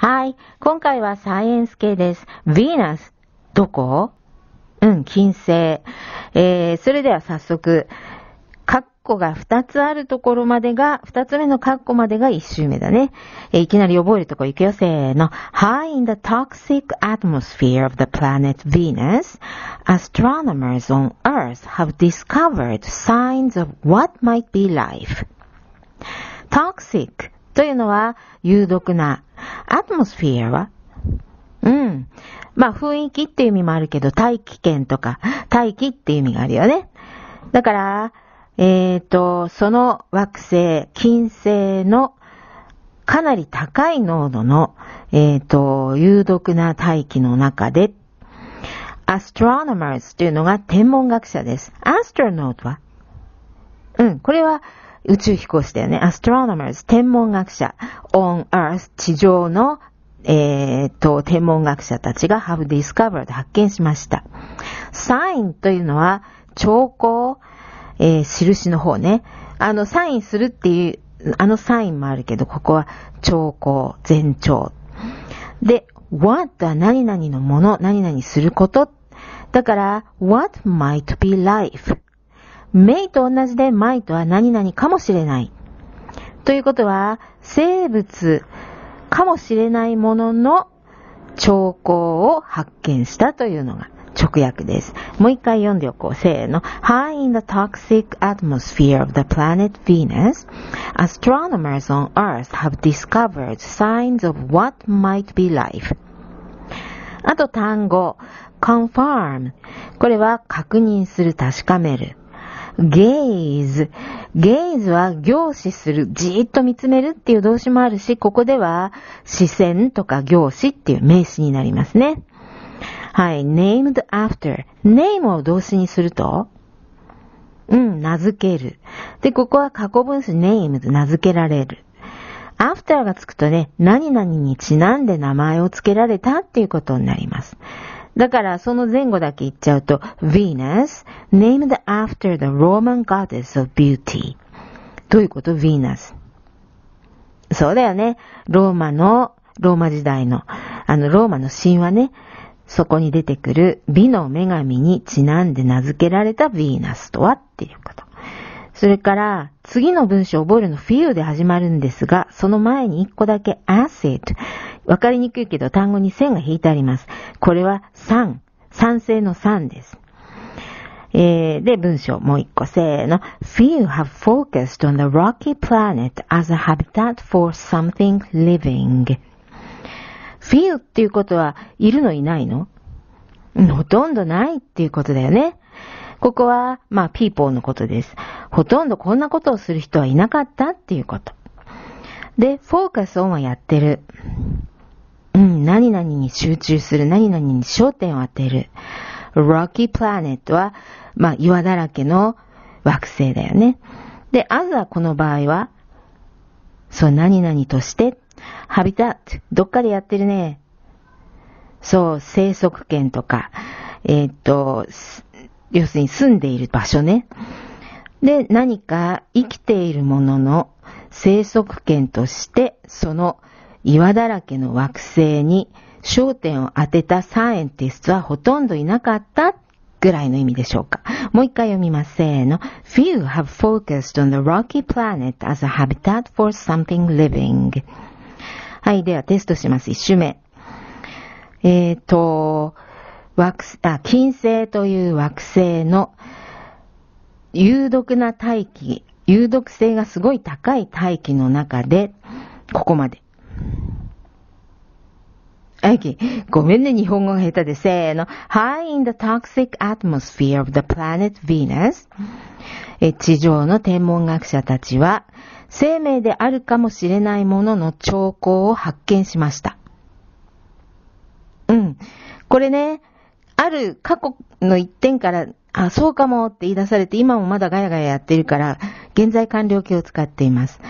はい。今回はサイエンス系です。ヴィーナス。どこうん、金星。えー、それでは早速、カッコが2つあるところまでが、2つ目のカッコまでが1周目だね。えー、いきなり覚えるとこ行くよ、せーの。High in the toxic atmosphere of the planet Venus, astronomers on Earth have discovered signs of what might be life. toxic というのは有毒な。アトモスフィアは？うん。まあ雰囲気っていう意味もあるけど、大気圏とか、大気っていう意味があるよね。だから、えっ、ー、と、その惑星、金星のかなり高い濃度の、えっ、ー、と、有毒な大気の中で、アストロノマーズというのが天文学者です。アストロノートは？うん、これは宇宙飛行士だよね。astronomers, 天文学者 on earth, 地上の、えー、と、天文学者たちが have discovered, 発見しました。サインというのは、兆候、えー、印の方ね。あの、サインするっていう、あのサインもあるけど、ここは兆候、前兆。で、what は何々のもの、何々すること。だから、what might be life? メイと同じでマイとは何々かもしれない。ということは、生物かもしれないものの兆候を発見したというのが直訳です。もう一回読んでおこう。せーの。High in the toxic atmosphere of the planet Venus, astronomers on Earth have discovered signs of what might be life. あと単語、confirm。これは確認する、確かめる。gaze。gaze は凝視する、じーっと見つめるっていう動詞もあるし、ここでは視線とか凝視っていう名詞になりますね。はい。named after。name を動詞にすると、うん、名付ける。で、ここは過去分詞 named 名付けられる。after がつくとね、何々にちなんで名前を付けられたっていうことになります。だからその前後だけ言っちゃうと、Venus, named after the Roman goddess of beauty. どういうこと ?Venus。そうだよね。ローマの、ローマ時代の、あの、ローマの神話ね。そこに出てくる美の女神にちなんで名付けられたヴィーナスとはっていうこと。それから、次の文章を覚えるの feel で始まるんですが、その前に一個だけ acid。わかりにくいけど単語に線が引いてあります。これは酸。酸性の酸です。えー、で、文章、もう一個、せーの。Few have focused on the rocky planet as a habitat for something living. Few っていうことは、いるのいないの？ほとんどないっていうことだよね。ここは、まあ、people のことです。ほとんどこんなことをする人はいなかったっていうこと。で、フォーカスオンはやってる。何々に集中する、何々に焦点を当てる。Rocky Planet は、まあ、岩だらけの惑星だよね。で、as はこの場合は、そう、何々として、ハビタット、どっかでやってるね。そう、生息圏とか、えー、っと、要するに住んでいる場所ね。で、何か生きているものの生息圏として、その岩だらけの惑星に焦点を当てたサイエンティストはほとんどいなかったぐらいの意味でしょうか。もう一回読みます。せーの。Few have focused on the rocky planet as a habitat for something living. はい、ではテストします。一周目。えっ、ー、と、惑あ、金星という惑星の有毒な大気、有毒性がすごい高い大気の中で、ここまで。あき、ごめんね、日本語が下手で、せーの。High in the toxic atmosphere of the planet Venus 地上の天文学者たちは、生命であるかもしれないものの兆候を発見しました。うん。これね、ある過去の一点から、あ、そうかもって言い出されて、今もまだガヤガヤやってるから、現在完了形を使っています。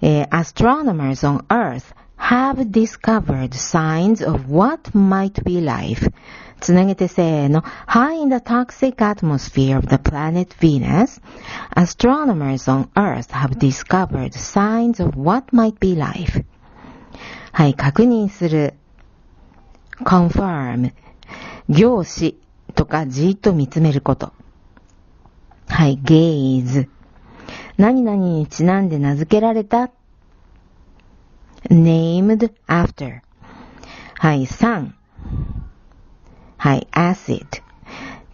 えー、astronomers on Earth have discovered signs of what might be life. つなげてせーの。High in the toxic atmosphere of the planet Venus, astronomers on Earth have discovered signs of what might be life. はい、確認する。confirm。行使とかじーっと見つめること。はい、gaze。何々にちなんで名付けられた named after。はい、酸。はい、acid。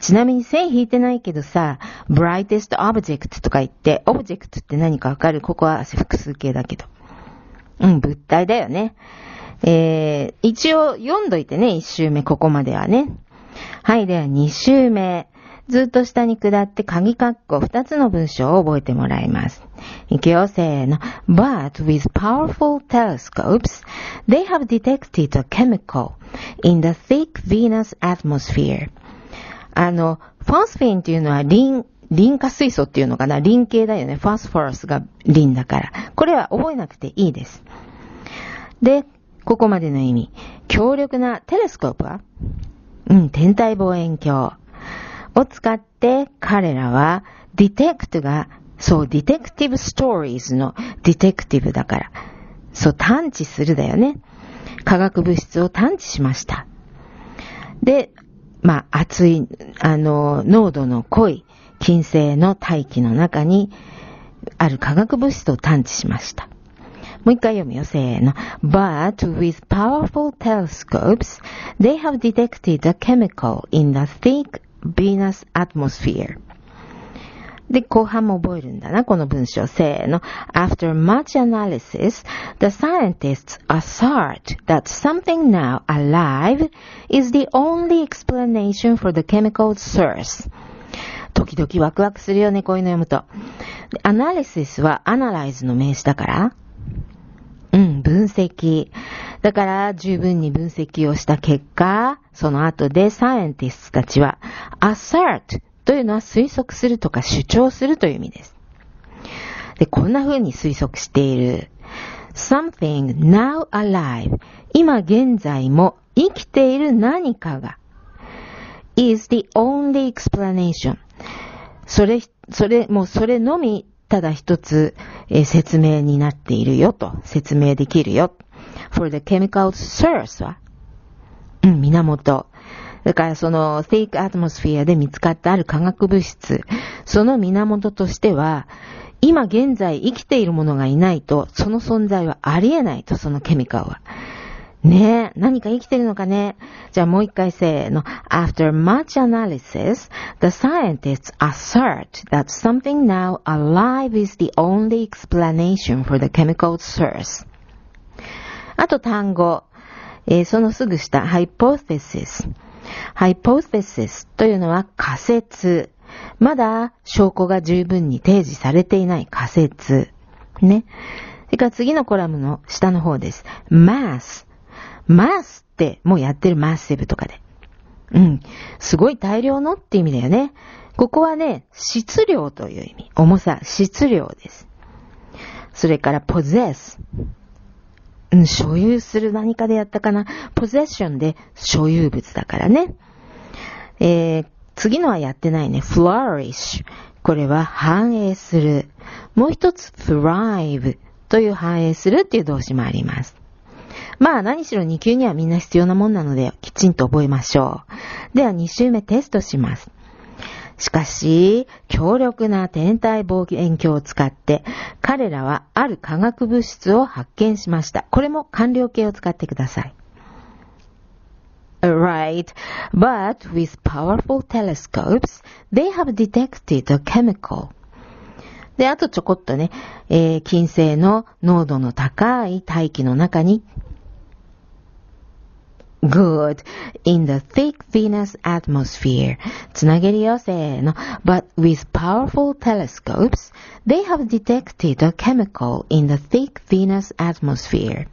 ちなみに線引いてないけどさ、brightest object とか言って、オブジェクトって何かわかる？ここは複数形だけど。うん、物体だよね。えー、一応読んどいてね、一周目、ここまではね。はい、では二周目。ずっと下に下って鍵括弧二つの文章を覚えてもらいます。いくよ、せーの。But with powerful telescopes, they have detected a chemical in the thick Venus atmosphere. あの、 phosphine っていうのはリン、リ化水素っていうのかな？リン系だよね。 phosphorus がリンだから。これは覚えなくていいです。で、ここまでの意味。強力な telescope は？うん、天体望遠鏡を使って彼らは detect が、そう、 detective stories の detective だから、そう、探知するだよね。化学物質を探知しました。で、まあ、熱い、あの、濃度の濃い金星の大気の中にある化学物質を探知しました。もう一回読むよ、せーの。But with powerful telescopes, they have detected a chemical in the thick Venus atmosphere. で、後半も覚えるんだな、この文章。せーの。After much analysis, the scientists assert that something now alive is the only explanation for the chemical source. 時々ワクワクするよね、こういうの読むと。アナリシスはアナライズの名詞だから、うん、分析。だから、十分に分析をした結果、その後でサイエンティストたちは、assert というのは推測するとか主張するという意味です。で、こんな風に推測している。something now alive 今現在も生きている何かが is the only explanation それ、それ、もうそれのみただ一つ、え、説明になっているよと、説明できるよ。For the chemical source は、うん、源。だからその thick atmosphere で見つかったある化学物質、その源としては、今現在生きているものがいないと、その存在はありえないと、そのケミカルは。ねえ、何か生きてるのかねじゃあもう一回せーの。After much analysis, the scientists assert that something now alive is the only explanation for the chemical source. あと単語。えー、そのすぐ下、hypothesis。hypothesis というのは仮説。まだ証拠が十分に提示されていない仮説。ね。それから次のコラムの下の方です。mass マスってもうやってるマッセブとかで。うん。すごい大量のって意味だよね。ここはね、質量という意味。重さ、質量です。それから possess。うん、所有する何かでやったかな。possession で所有物だからね。えー、次のはやってないね。flourish。これは繁栄する。もう一つ thrive という繁栄するっていう動詞もあります。まあ何しろ2級にはみんな必要なもんなので、きちんと覚えましょう。では2週目テストします。しかし、強力な天体望遠鏡を使って、彼らはある化学物質を発見しました。これも完了形を使ってください。Right, but with powerful telescopes, they have detected a chemical. で、あとちょこっとね、えー、金星の濃度の高い大気の中に good in the thick Venus atmosphere. つなげるよ、せーの。But with powerful telescopes, they have detected a chemical in the thick Venus atmosphere.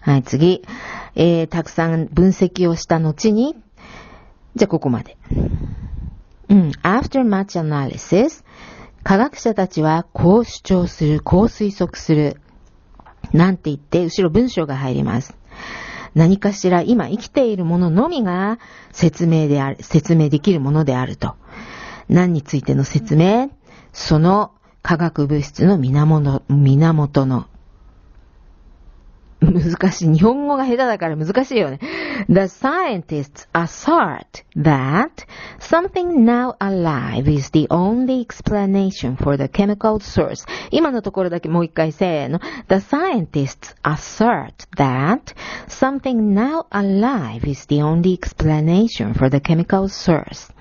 はい、次。えー、たくさん分析をした後に、じゃあここまで。うん。After much analysis, 科学者たちはこう主張する、こう推測する。なんて言って、後ろ文章が入ります。何かしら今生きているもののみが説明である、説明できるものであると。何についての説明？その化学物質の源、源の。難しい。日本語が下手だから難しいよね。The scientists assert that something now alive is the only explanation for the chemical source. 今のところだけもう一回せーの。The scientists assert that something now alive is the only explanation for the chemical source.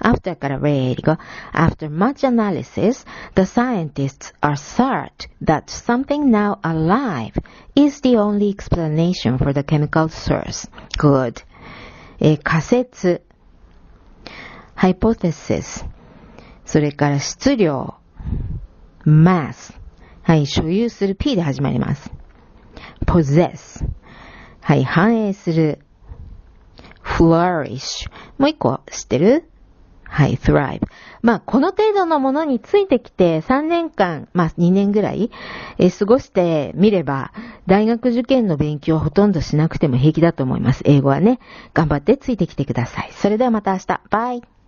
After から例語 After much analysis, the scientists assert that something now alive is the only explanation for the chemical source. Good. えー仮説 hypothesis それから質量 mass はい、所有する P で始まります。possess はい、反映する flourish もう一個知ってる？はい、thrive。まあ、この程度のものについてきて3年間、まあ2年ぐらい、え過ごしてみれば、大学受験の勉強はほとんどしなくても平気だと思います。英語はね。頑張ってついてきてください。それではまた明日。バイ。